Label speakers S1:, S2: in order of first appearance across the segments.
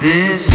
S1: This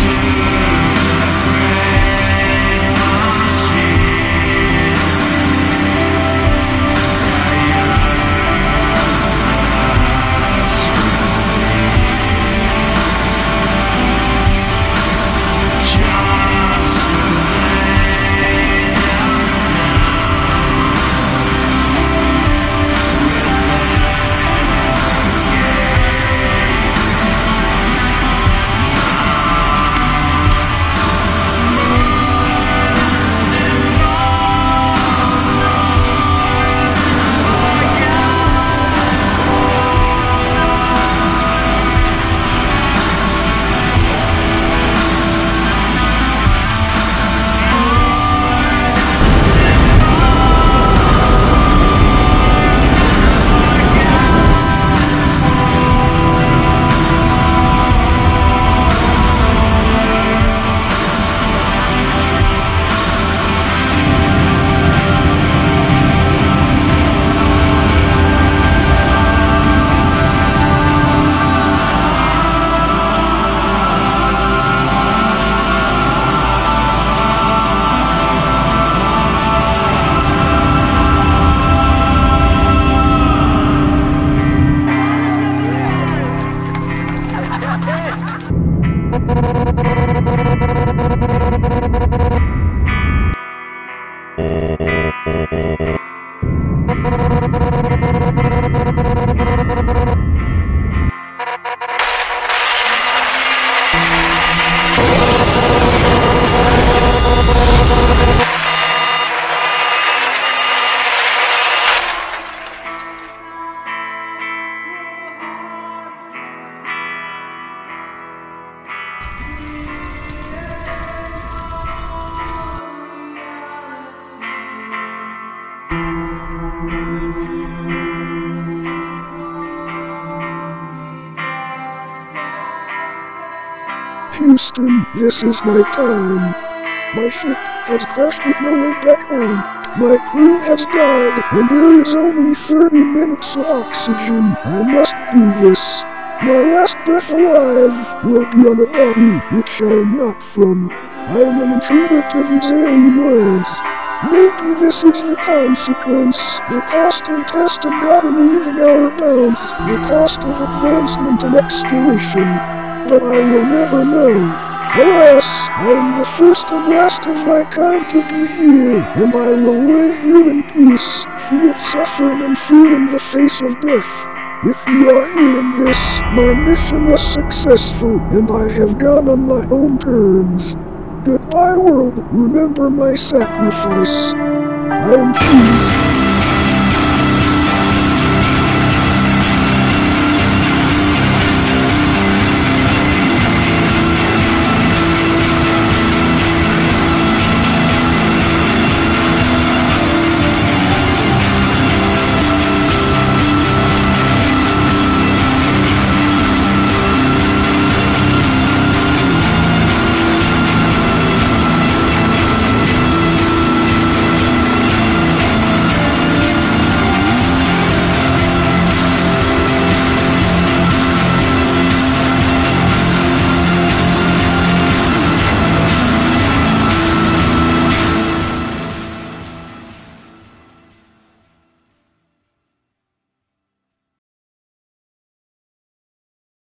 S1: Oh, oh, oh, oh.
S2: Houston, this is my time. My ship has crashed with no way back home. My crew has died, and there is only 30 minutes of oxygen. I must do this. My last breath alive will be on a body which I am not from. I am an intruder to these alien lands. Maybe this is the consequence. The cost of test and gotten leaving our bounds. The cost of advancement and exploration but I will never know. Alas, I am the first and last of my kind to be here, and I will live here in peace, free of suffering and fear in the face of death. If you are hearing this, my mission was successful, and I have gone on my own terms. Goodbye world, remember my sacrifice. I am Cheems.